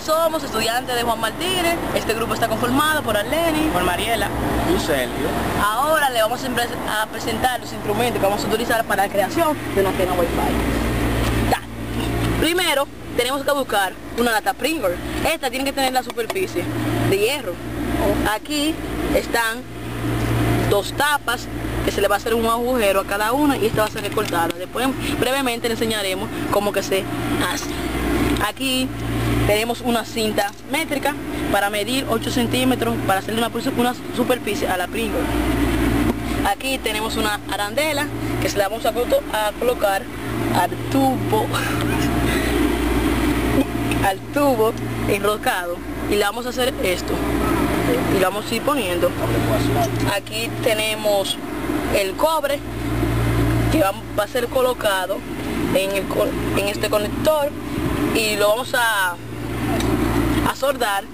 Nosotros somos estudiantes de Juan Martínez, este grupo está conformado por Arleni, Por Mariela y Sergio. Ahora le vamos a, presentar los instrumentos que vamos a utilizar para la creación de una antena Wi-Fi. Ya. Primero, tenemos que buscar una lata Pringle. Esta tiene que tener la superficie de hierro. Aquí están dos tapas que se le va a hacer un agujero a cada una y esta va a ser recortada. Después brevemente le enseñaremos cómo que se hace. Aquí tenemos una cinta métrica para medir 8 centímetros para hacerle una, una superficie a la Pringle. Aquí tenemos una arandela que se la vamos a, a colocar al tubo al tubo enrocado y le vamos a hacer esto y lo vamos a ir poniendo aquí tenemos el cobre que va, a ser colocado en, el en este conector y lo vamos a, a soldar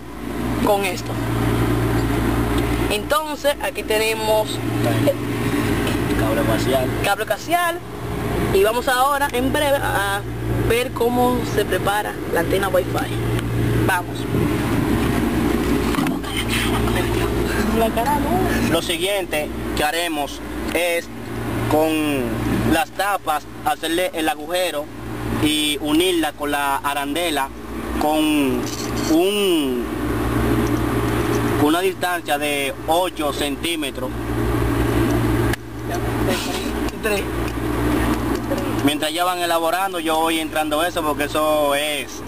con esto entonces aquí tenemos Cable facial. cable casial y vamos ahora en breve a ver cómo se prepara la antena Wi-Fi. Vamos. Lo siguiente que haremos es con las tapas hacerle el agujero y unirla con la arandela con un una distancia de 8 centímetros mientras ya van elaborando yo voy entrando eso porque eso es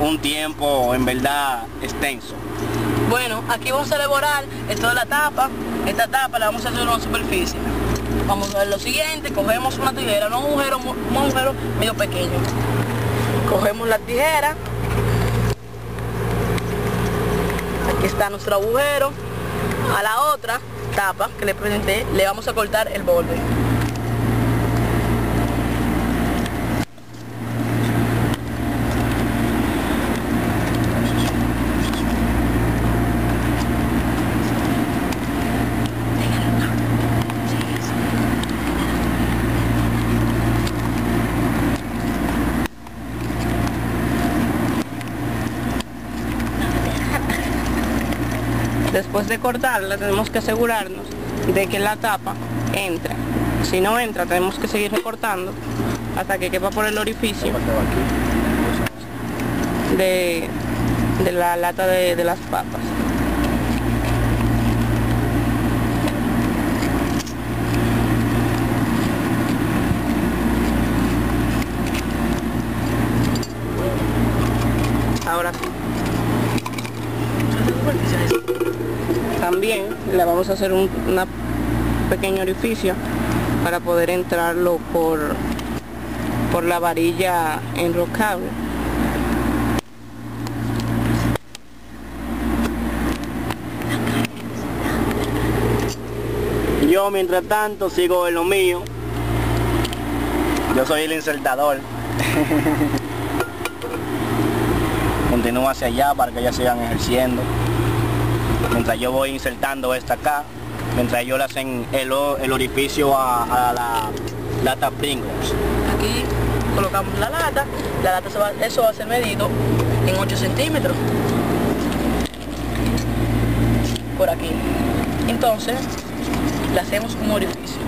un tiempo en verdad extenso Bueno, aquí vamos a elaborar esto de la tapa. Esta tapa la vamos a hacer una superficie. Vamos a ver lo siguiente, cogemos una tijera, no un agujero, un agujero medio pequeño. Cogemos la tijera. Aquí está nuestro agujero. A la otra tapa que le presenté le vamos a cortar el borde. Después de cortarla tenemos que asegurarnos de que la tapa entre. Si no entra tenemos que seguir recortando hasta que quepa por el orificio de, de la lata de, de las papas. Ahora sí. También le vamos a hacer un una pequeño orificio para poder entrarlo por, por la varilla enrocable. Yo mientras tanto sigo en lo mío. Yo soy el insertador. Continúo hacia allá para que ellas sigan ejerciendo. Mientras yo voy insertando esta acá, mientras ellos le hacen el, el orificio a, la lata Pringles. Aquí colocamos la lata, la lata eso va a ser medido en 8 centímetros. Por aquí. Entonces, le hacemos un orificio.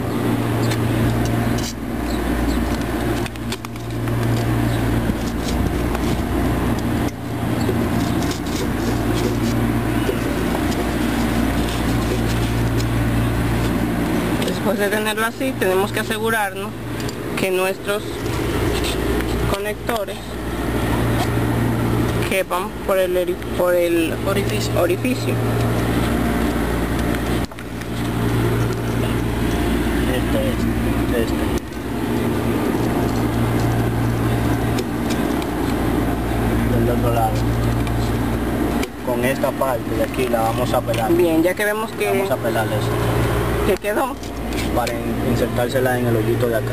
Después de tenerlo así, tenemos que asegurarnos que nuestros conectores quepan por el, por el orificio. orificio. Este es, este. Del otro lado. Con esta parte de aquí la vamos a pelar. Bien, ya que vemos que, Vamos a pelar eso. que quedó, para in- insertársela en el hoyito de acá.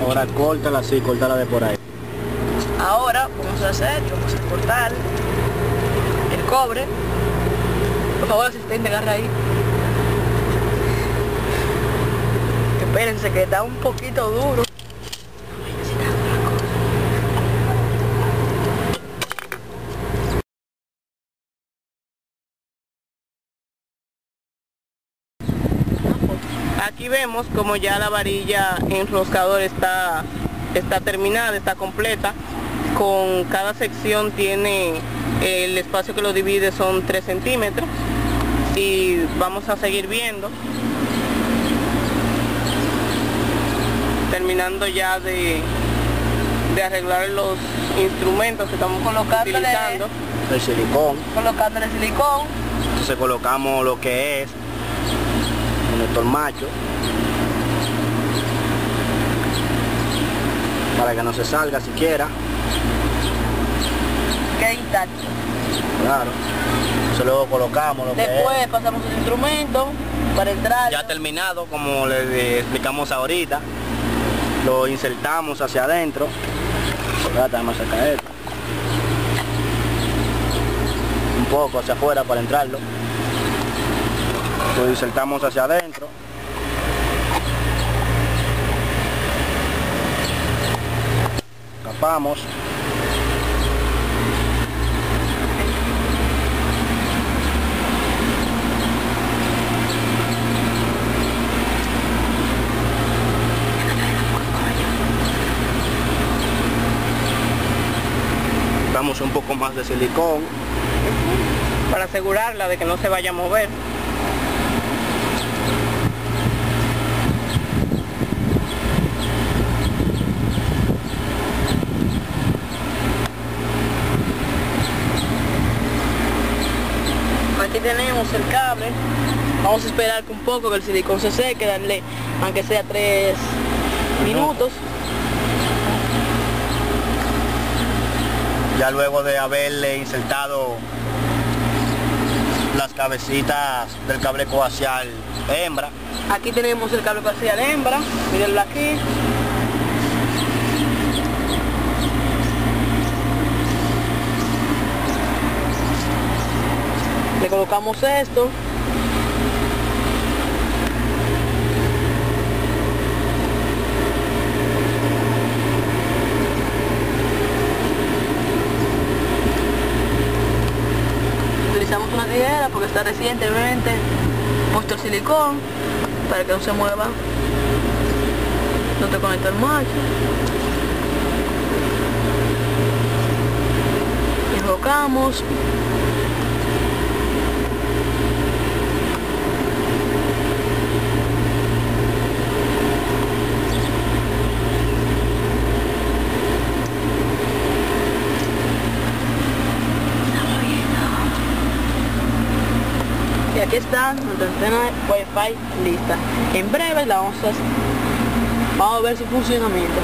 Ahora córtala así, córtala de por ahí. ahora vamos a hacer, vamos a cortar el cobre, lo favor, asistente, agarra ahí. Espérense que está un poquito duro. Aquí vemos como ya la varilla enroscador está, está terminada, está completa. Con cada sección tiene el espacio que lo divide son 3 centímetros y vamos a seguir viendo. Terminando ya de, de arreglar los instrumentos que estamos Colocándole- utilizando. El silicón. Colocándole silicón. Entonces colocamos lo que es nuestro macho para que no se salga siquiera. Queda intacto. Claro. Entonces luego colocamos lo Después es. pasamos el instrumento para entrar. Ya terminado, como le explicamos ahorita, lo insertamos hacia adentro. Espérate, vamos a sacar esto. Un poco hacia afuera para entrarlo. Lo insertamos hacia adentro. Capamos. Damos un poco más de silicón. para asegurarla de que no se vaya a mover. El cable. Vamos a esperar un poco que el silicón se seque, darle aunque sea tres minutos. Ya luego de haberle insertado las cabecitas del cable coaxial hembra, Aquí tenemos el cable parcial hembra, mírenlo aquí. Colocamos esto. Utilizamos una tijera porque está recientemente puesto el silicón para que no se mueva. No te conecta el macho. Y enfocamos. Y aquí está nuestra antena de Wi-Fi lista. En breve la vamos a, vamos a ver su funcionamiento.